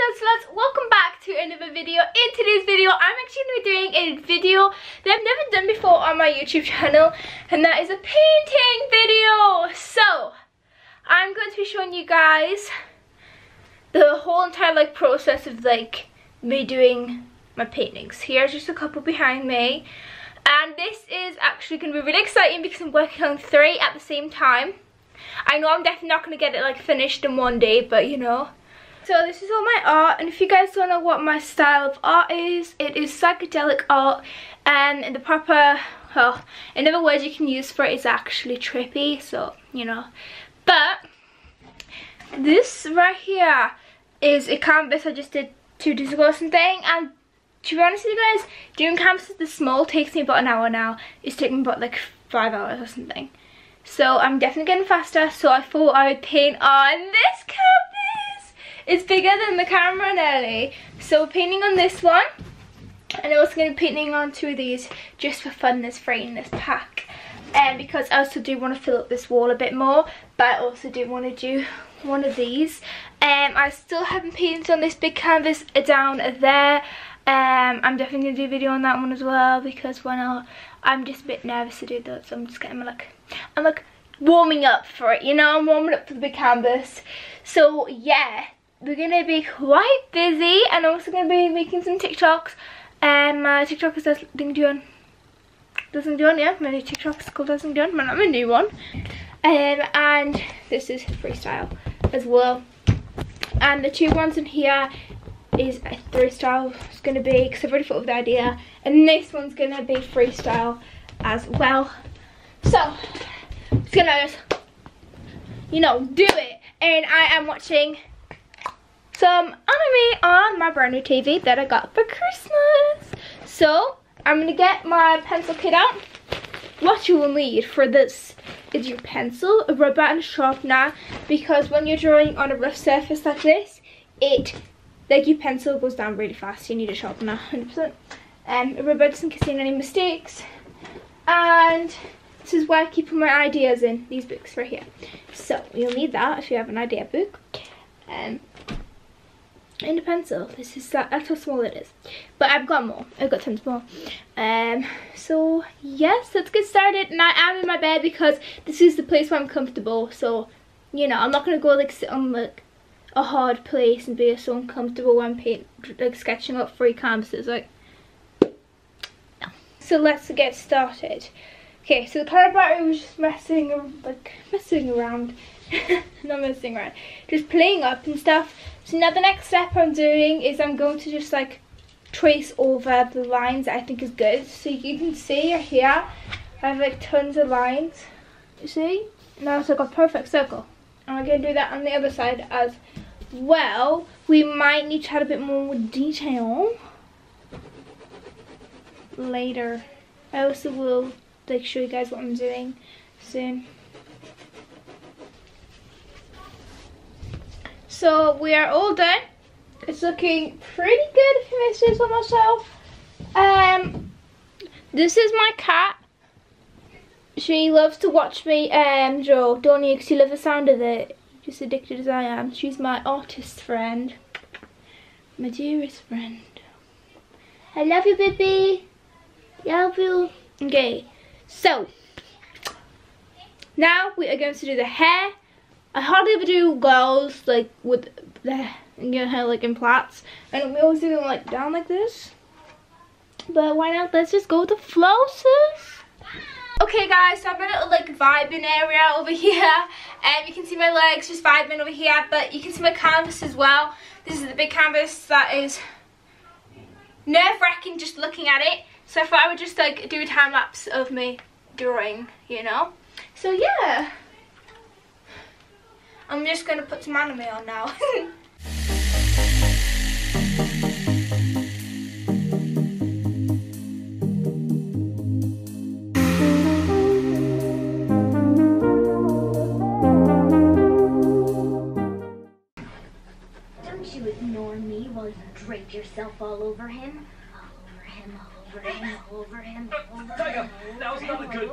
Sluts, welcome back to another video. In today's video, I'm actually going to be doing a video that I've never done before on my YouTube channel, and that is a painting video. So, I'm going to be showing you guys the whole entire like process of like me doing my paintings. Here's just a couple behind me, and this is actually going to be really exciting because I'm working on three at the same time. I know I'm definitely not going to get it like finished in one day, but you know, so this is all my art and if you guys don't know what my style of art is, it is psychedelic art and the proper, well, in other words you can use for it is actually trippy, so, you know. But, this right here is a canvas I just did two days ago or something and to be honest with you guys, doing canvases this small takes me about an hour now. It's taking me about like five hours or something. So I'm definitely getting faster, so I thought I would paint on this canvas it's bigger than the camera and nearly. So we're painting on this one. And I'm also going to be painting on two of these just for fun this frame in this pack. And um, because I also do want to fill up this wall a bit more. But I also do want to do one of these. Um, I still haven't painted on this big canvas down there. Um, I'm definitely going to do a video on that one as well because why not? I'm just a bit nervous to do that so I'm just getting my like, I'm like warming up for it, you know, I'm warming up for the big canvas. So yeah, we're gonna be quite busy and I'm also gonna be making some TikToks and my TikTok is Ding Duan Doesn't do yeah, my new TikTok is called Doesn't do but I'm a new one. Um, and this is freestyle as well. And the two ones in here is a freestyle it's gonna be because I've already thought of the idea and this one's gonna be freestyle as well. So it's gonna you know do it and I am watching some anime on my brand new TV that I got for Christmas. So, I'm to get my pencil kit out. What you will need for this is your pencil, a rubber and a sharpener because when you're drawing on a rough surface like this, it, like your pencil goes down really fast. You need a sharpener, 100%. Um, a rubber doesn't contain any mistakes. And this is where I keep my ideas in, these books right here. So, you'll need that if you have an idea book. Um, and a pencil. This is that, that's how small it is. But I've got more. I've got tons more. Um, so yes, let's get started. And I am in my bed because this is the place where I'm comfortable. So, you know, I'm not gonna go like sit on like a hard place and be so uncomfortable when paint like sketching up free canvases. Like, no. So let's get started. Okay, so the color battery was just messing like messing around. not messing around. Just playing up and stuff. So now the next step I'm doing is I'm going to just like trace over the lines I think is good. So you can see here I have like tons of lines. You see? Now it's like a perfect circle. And I'm going to do that on the other side as well. We might need to add a bit more detail later. I also will like show you guys what I'm doing soon. So we are all done. It's looking pretty good if I say so myself. Um, this is my cat. She loves to watch me um, draw, don't you? Because she loves the sound of it. Just addicted as I am. She's my artist friend. My dearest friend. I love you, baby. Love you. Okay, so now we are going to do the hair I hardly ever do girls like with the you know like in plaits, and we always do them like down like this. But why not? Let's just go with the flow, sis. Okay guys, so I'm in a little like vibing area over here and you can see my legs just vibing over here but you can see my canvas as well. This is the big canvas that is nerve-wracking just looking at it. So I thought I would just like do a time lapse of me drawing, you know. So yeah. I'm just going to put some anime on now. Don't you ignore me while you drape yourself all over him. All over him, all over him, all over him, all over him. Tiger, that was not a good.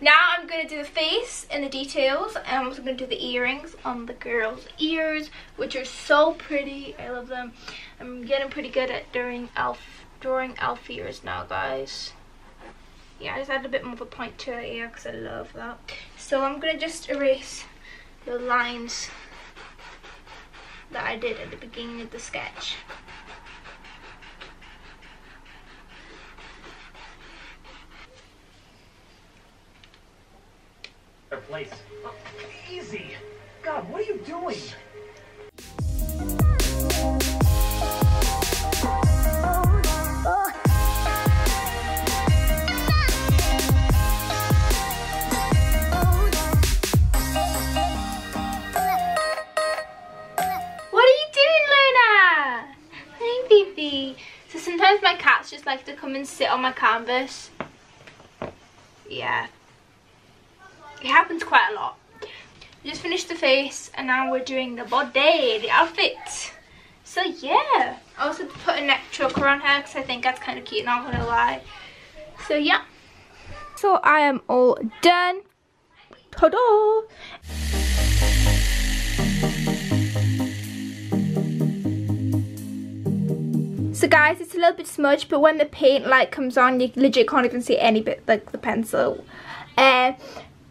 now The face and the details. I'm also going to do the earrings on the girl's ears, which are so pretty. I love them. I'm getting pretty good at drawing elf, drawing elf ears now, guys. Yeah, I just add a bit more of a point to her ear because I love that. So I'm going to just erase the lines that I did at the beginning of the sketch. Their place. Oh, easy. God, what are you doing? What are you doing, Luna? Hi, Fifi. So sometimes my cats just like to come and sit on my canvas. Yeah. It happens quite a lot. Just finished the face and now we're doing the body, the outfit. So yeah. I also put a neck choker on her because I think that's kind of cute, not gonna lie. So yeah. So I am all done. Ta-da! So guys, it's a little bit smudged, but when the paint light comes on, you legit can't even see any bit like the pencil. Uh,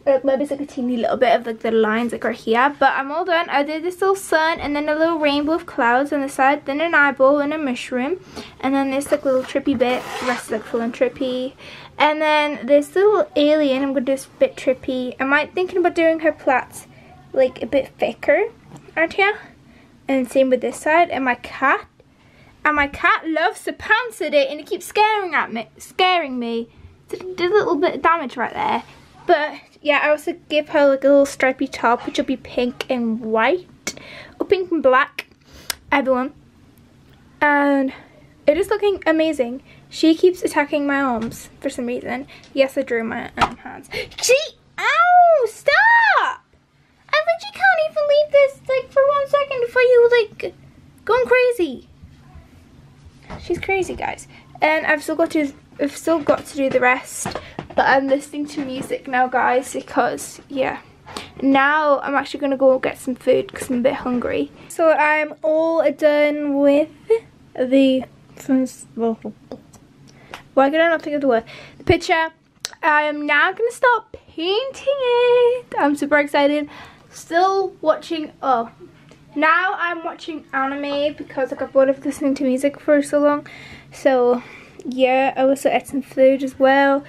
like maybe it's like a teeny little bit of like the lines like right here. But I'm all done. I did this little sun and then a little rainbow of clouds on the side, then an eyeball and a mushroom, and then this like little trippy bit, the rest is like full and trippy. And then this little alien, I'm gonna do this bit trippy. I thinking about doing her plaits like a bit thicker, aren't you? And same with this side. And my cat and my cat loves to pounce at it and it keeps scaring at me scaring me did a little bit of damage right there but yeah I also give her like a little stripy top which will be pink and white. Or pink and black. Everyone and it is looking amazing. She keeps attacking my arms for some reason. Yes I drew my own hands. She ow stop! I literally can't even leave this like for one second before you like going crazy. She's crazy guys. And I've still got to I've still got to do the rest but I'm listening to music now guys because yeah. Now I'm actually gonna go get some food because I'm a bit hungry. So I'm all done with the why can I not think of the word? The picture. I am now gonna start painting it. I'm super excited. Still watching oh. Now I'm watching anime because like I've bored of listening to music for so long. So yeah, I also ate some food as well.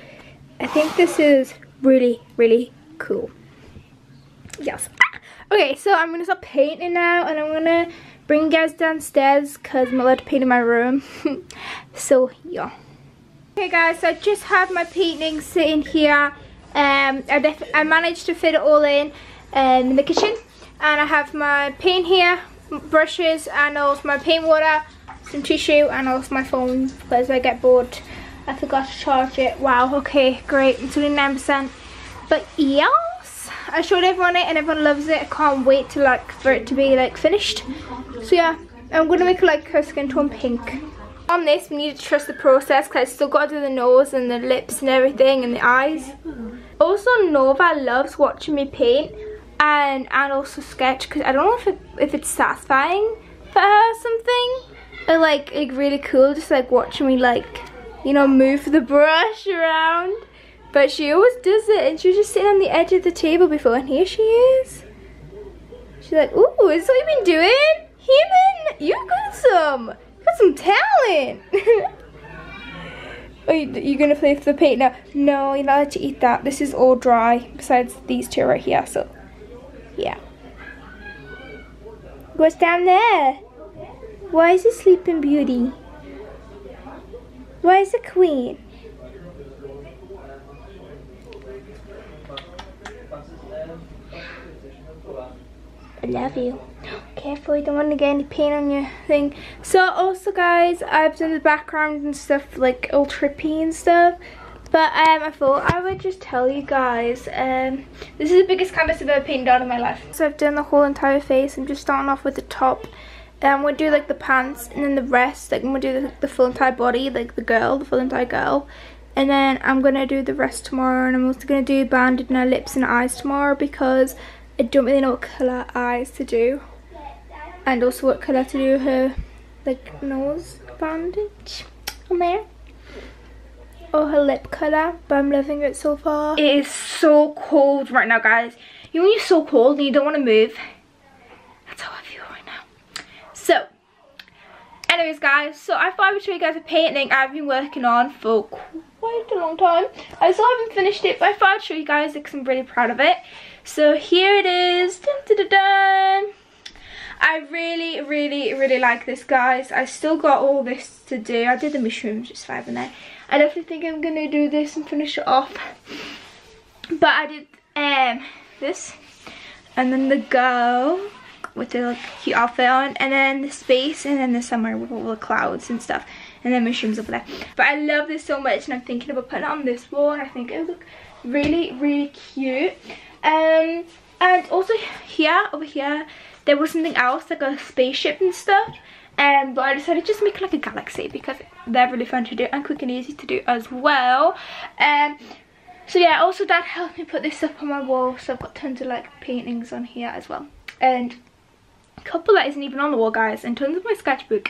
I think this is really, really cool. Yes. Ah! Okay, so I'm gonna start painting now and I'm gonna bring you guys downstairs because I'm allowed to paint in my room. so yeah. Okay guys, so I just have my painting sitting here. Um, I, I managed to fit it all in um, in the kitchen and I have my paint here, brushes and also my paint water, some tissue and also my phone because I get bored. I forgot to charge it. Wow, okay, great. It's only 9%. But yes, I showed everyone it and everyone loves it. I can't wait to like for it to be like finished. So yeah, I'm gonna make like her skin tone pink. On this, we need to trust the process because I still got to do the nose and the lips and everything and the eyes. Also, Nova loves watching me paint and and also sketch because I don't know if it, if it's satisfying for her or something But like like really cool just like watching me like you know move the brush around but she always does it and she was just sitting on the edge of the table before and here she is she's like ooh is what you been doing human you got some got some talent Are you, you gonna play with the paint now? No, you're not allowed to eat that. This is all dry, besides these two right here, so yeah. What's down there? Why is it Sleeping Beauty? Why is it Queen? I love you. Careful, you don't want to get any paint on your thing. So also guys, I've done the background and stuff like all trippy and stuff. But um, I thought I would just tell you guys, um, this is the biggest canvas I've ever painted on in my life. So I've done the whole entire face. I'm just starting off with the top. Then we'll do like the pants and then the rest, like we'll do the, the full entire body, like the girl, the full entire girl. and then I'm gonna do the rest tomorrow and I'm also gonna do banded my lips and eyes tomorrow because I don't really know what colour eyes to do and also what colour to do her like nose bandage on there or her lip colour but I'm loving it so far. It is so cold right now guys. You know when you're so cold and you don't want to move? That's how I feel right now. So anyways guys so i thought i would show you guys a painting i've been working on for quite a long time. I still haven't finished it but i thought i'd show you guys because i'm really proud of it. So here it is. Dun, dun, dun, i really really really like this guys. I still got all this to do. I did the mushrooms just five in there. I definitely think i'm gonna do this and finish it off. But i did um this and then the girl with the like, cute outfit on and then the space and then the summer with all the clouds and stuff and then mushrooms over there but i love this so much and i'm thinking about putting it on this wall and i think it would look really really cute um and also here over here there was something else like a spaceship and stuff um, but I decided just make like a galaxy because they're really fun to do and quick and easy to do as well. Um, so yeah, also dad helped me put this up on my wall so I've got tons of like paintings on here as well. And couple that isn't even on the wall guys and tons of my sketchbook